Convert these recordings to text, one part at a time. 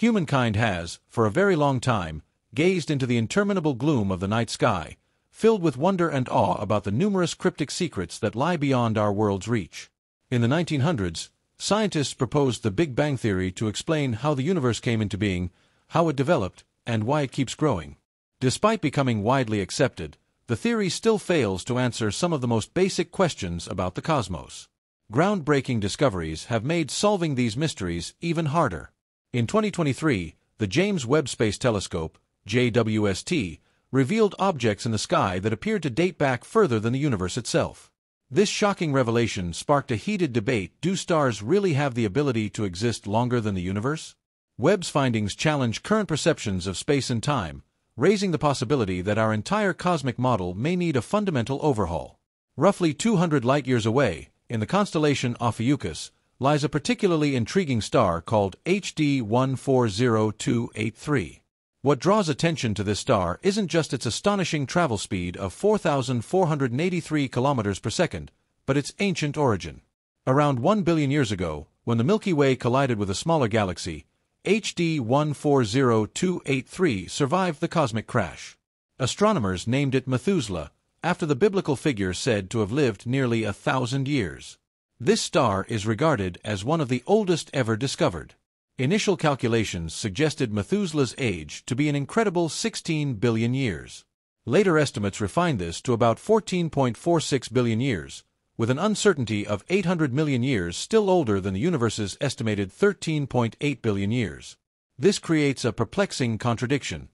Humankind has, for a very long time, gazed into the interminable gloom of the night sky, filled with wonder and awe about the numerous cryptic secrets that lie beyond our world's reach. In the 1900s, scientists proposed the Big Bang Theory to explain how the universe came into being, how it developed, and why it keeps growing. Despite becoming widely accepted, the theory still fails to answer some of the most basic questions about the cosmos. Groundbreaking discoveries have made solving these mysteries even harder. In 2023, the James Webb Space Telescope, JWST, revealed objects in the sky that appeared to date back further than the universe itself. This shocking revelation sparked a heated debate do stars really have the ability to exist longer than the universe? Webb's findings challenge current perceptions of space and time, raising the possibility that our entire cosmic model may need a fundamental overhaul. Roughly 200 light-years away, in the constellation Ophiuchus, lies a particularly intriguing star called HD 140283. What draws attention to this star isn't just its astonishing travel speed of 4,483 kilometers per second, but its ancient origin. Around 1 billion years ago, when the Milky Way collided with a smaller galaxy, HD 140283 survived the cosmic crash. Astronomers named it Methuselah, after the biblical figure said to have lived nearly a thousand years. This star is regarded as one of the oldest ever discovered. Initial calculations suggested Methuselah's age to be an incredible 16 billion years. Later estimates refined this to about 14.46 billion years, with an uncertainty of 800 million years still older than the universe's estimated 13.8 billion years. This creates a perplexing contradiction.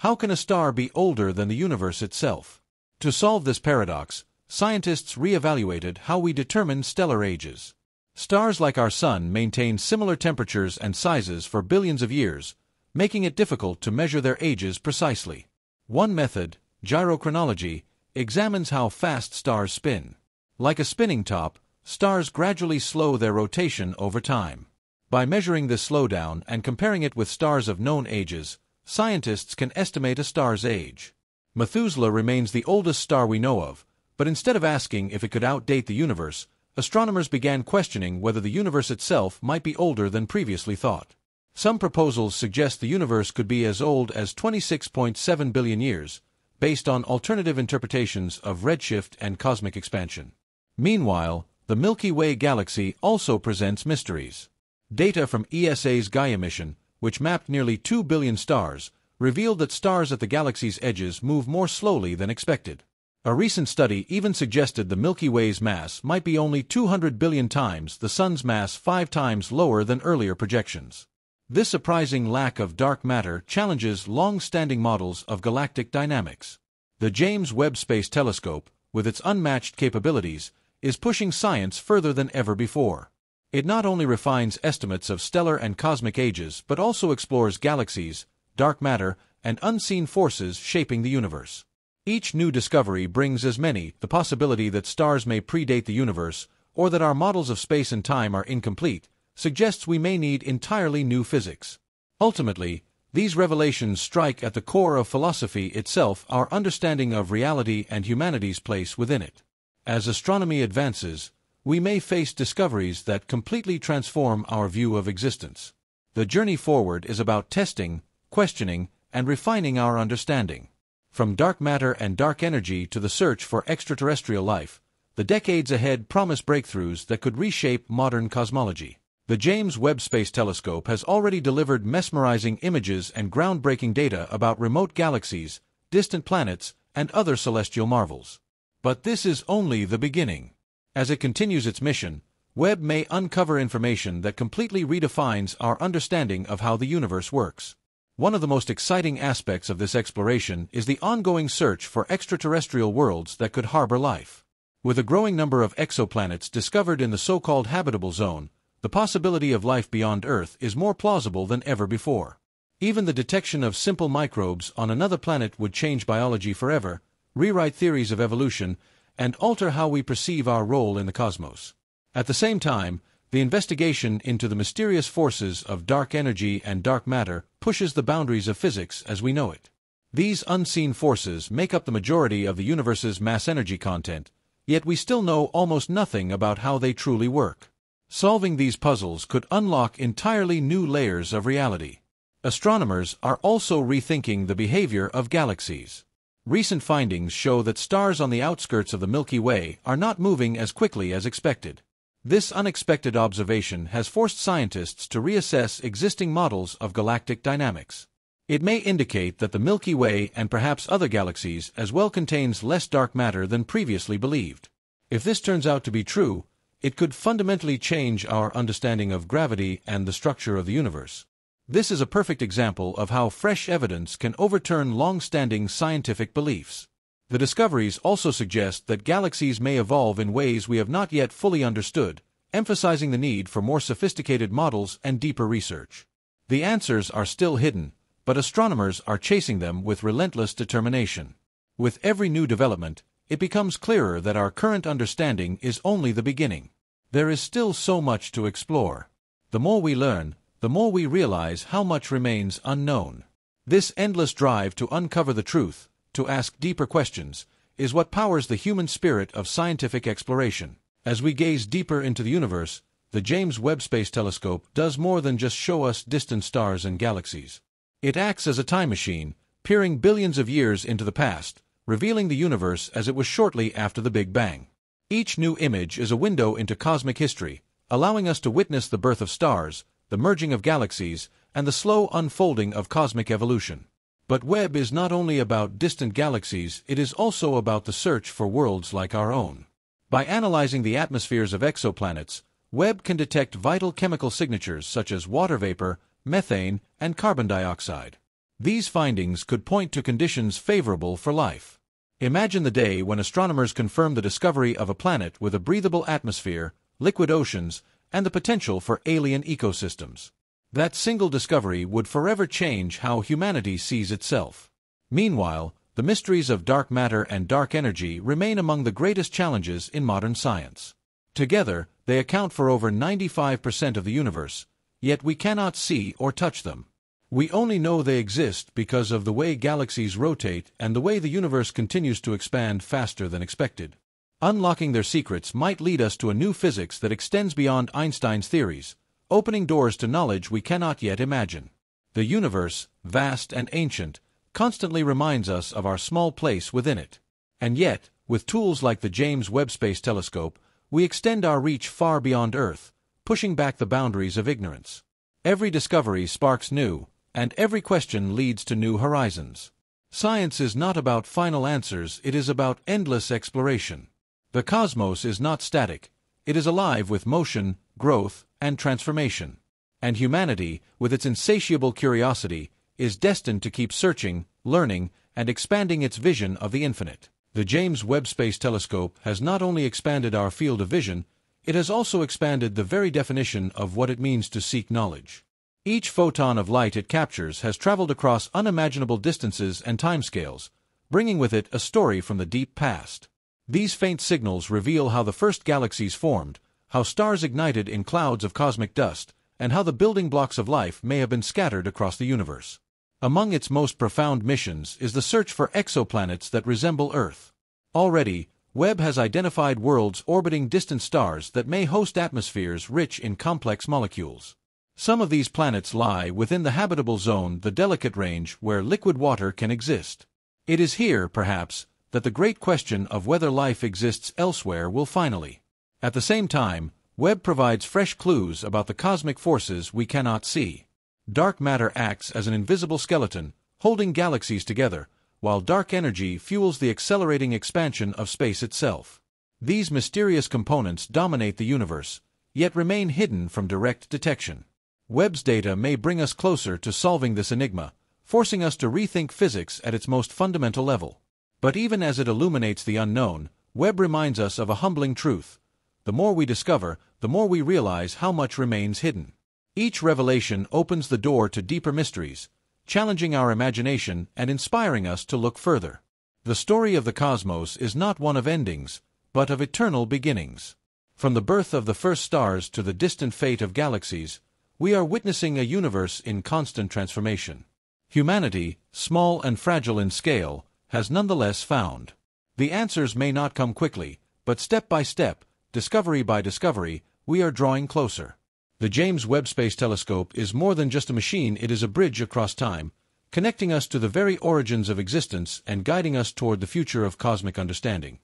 How can a star be older than the universe itself? To solve this paradox, scientists re-evaluated how we determine stellar ages. Stars like our Sun maintain similar temperatures and sizes for billions of years, making it difficult to measure their ages precisely. One method, gyrochronology, examines how fast stars spin. Like a spinning top, stars gradually slow their rotation over time. By measuring this slowdown and comparing it with stars of known ages, scientists can estimate a star's age. Methuselah remains the oldest star we know of, but instead of asking if it could outdate the universe, astronomers began questioning whether the universe itself might be older than previously thought. Some proposals suggest the universe could be as old as 26.7 billion years, based on alternative interpretations of redshift and cosmic expansion. Meanwhile, the Milky Way galaxy also presents mysteries. Data from ESA's Gaia mission, which mapped nearly 2 billion stars, revealed that stars at the galaxy's edges move more slowly than expected. A recent study even suggested the Milky Way's mass might be only 200 billion times the Sun's mass five times lower than earlier projections. This surprising lack of dark matter challenges long-standing models of galactic dynamics. The James Webb Space Telescope, with its unmatched capabilities, is pushing science further than ever before. It not only refines estimates of stellar and cosmic ages but also explores galaxies, dark matter, and unseen forces shaping the universe. Each new discovery brings as many the possibility that stars may predate the universe, or that our models of space and time are incomplete, suggests we may need entirely new physics. Ultimately, these revelations strike at the core of philosophy itself our understanding of reality and humanity's place within it. As astronomy advances, we may face discoveries that completely transform our view of existence. The journey forward is about testing, questioning, and refining our understanding. From dark matter and dark energy to the search for extraterrestrial life, the decades ahead promise breakthroughs that could reshape modern cosmology. The James Webb Space Telescope has already delivered mesmerizing images and groundbreaking data about remote galaxies, distant planets, and other celestial marvels. But this is only the beginning. As it continues its mission, Webb may uncover information that completely redefines our understanding of how the universe works. One of the most exciting aspects of this exploration is the ongoing search for extraterrestrial worlds that could harbor life. With a growing number of exoplanets discovered in the so-called habitable zone, the possibility of life beyond Earth is more plausible than ever before. Even the detection of simple microbes on another planet would change biology forever, rewrite theories of evolution, and alter how we perceive our role in the cosmos. At the same time, the investigation into the mysterious forces of dark energy and dark matter pushes the boundaries of physics as we know it. These unseen forces make up the majority of the universe's mass energy content, yet we still know almost nothing about how they truly work. Solving these puzzles could unlock entirely new layers of reality. Astronomers are also rethinking the behavior of galaxies. Recent findings show that stars on the outskirts of the Milky Way are not moving as quickly as expected. This unexpected observation has forced scientists to reassess existing models of galactic dynamics. It may indicate that the Milky Way and perhaps other galaxies as well contains less dark matter than previously believed. If this turns out to be true, it could fundamentally change our understanding of gravity and the structure of the universe. This is a perfect example of how fresh evidence can overturn long-standing scientific beliefs. The discoveries also suggest that galaxies may evolve in ways we have not yet fully understood, emphasizing the need for more sophisticated models and deeper research. The answers are still hidden, but astronomers are chasing them with relentless determination. With every new development, it becomes clearer that our current understanding is only the beginning. There is still so much to explore. The more we learn, the more we realize how much remains unknown. This endless drive to uncover the truth, to ask deeper questions, is what powers the human spirit of scientific exploration. As we gaze deeper into the universe, the James Webb Space Telescope does more than just show us distant stars and galaxies. It acts as a time machine, peering billions of years into the past, revealing the universe as it was shortly after the Big Bang. Each new image is a window into cosmic history, allowing us to witness the birth of stars, the merging of galaxies, and the slow unfolding of cosmic evolution. But Webb is not only about distant galaxies, it is also about the search for worlds like our own. By analyzing the atmospheres of exoplanets, Webb can detect vital chemical signatures such as water vapor, methane, and carbon dioxide. These findings could point to conditions favorable for life. Imagine the day when astronomers confirm the discovery of a planet with a breathable atmosphere, liquid oceans, and the potential for alien ecosystems. That single discovery would forever change how humanity sees itself. Meanwhile, the mysteries of dark matter and dark energy remain among the greatest challenges in modern science. Together, they account for over 95% of the universe, yet we cannot see or touch them. We only know they exist because of the way galaxies rotate and the way the universe continues to expand faster than expected. Unlocking their secrets might lead us to a new physics that extends beyond Einstein's theories, opening doors to knowledge we cannot yet imagine. The universe, vast and ancient, constantly reminds us of our small place within it. And yet, with tools like the James Webb Space Telescope, we extend our reach far beyond Earth, pushing back the boundaries of ignorance. Every discovery sparks new, and every question leads to new horizons. Science is not about final answers, it is about endless exploration. The cosmos is not static, it is alive with motion, growth, and transformation. And humanity, with its insatiable curiosity, is destined to keep searching, learning, and expanding its vision of the infinite. The James Webb Space Telescope has not only expanded our field of vision, it has also expanded the very definition of what it means to seek knowledge. Each photon of light it captures has traveled across unimaginable distances and timescales, bringing with it a story from the deep past. These faint signals reveal how the first galaxies formed, how stars ignited in clouds of cosmic dust, and how the building blocks of life may have been scattered across the universe. Among its most profound missions is the search for exoplanets that resemble Earth. Already, Webb has identified worlds orbiting distant stars that may host atmospheres rich in complex molecules. Some of these planets lie within the habitable zone, the delicate range where liquid water can exist. It is here, perhaps, that the great question of whether life exists elsewhere will finally. At the same time, Webb provides fresh clues about the cosmic forces we cannot see. Dark matter acts as an invisible skeleton, holding galaxies together, while dark energy fuels the accelerating expansion of space itself. These mysterious components dominate the universe, yet remain hidden from direct detection. Webb's data may bring us closer to solving this enigma, forcing us to rethink physics at its most fundamental level. But even as it illuminates the unknown, Webb reminds us of a humbling truth. The more we discover, the more we realize how much remains hidden. Each revelation opens the door to deeper mysteries, challenging our imagination and inspiring us to look further. The story of the cosmos is not one of endings, but of eternal beginnings. From the birth of the first stars to the distant fate of galaxies, we are witnessing a universe in constant transformation. Humanity, small and fragile in scale, has nonetheless found. The answers may not come quickly, but step by step, discovery by discovery, we are drawing closer. The James Webb Space Telescope is more than just a machine, it is a bridge across time, connecting us to the very origins of existence and guiding us toward the future of cosmic understanding.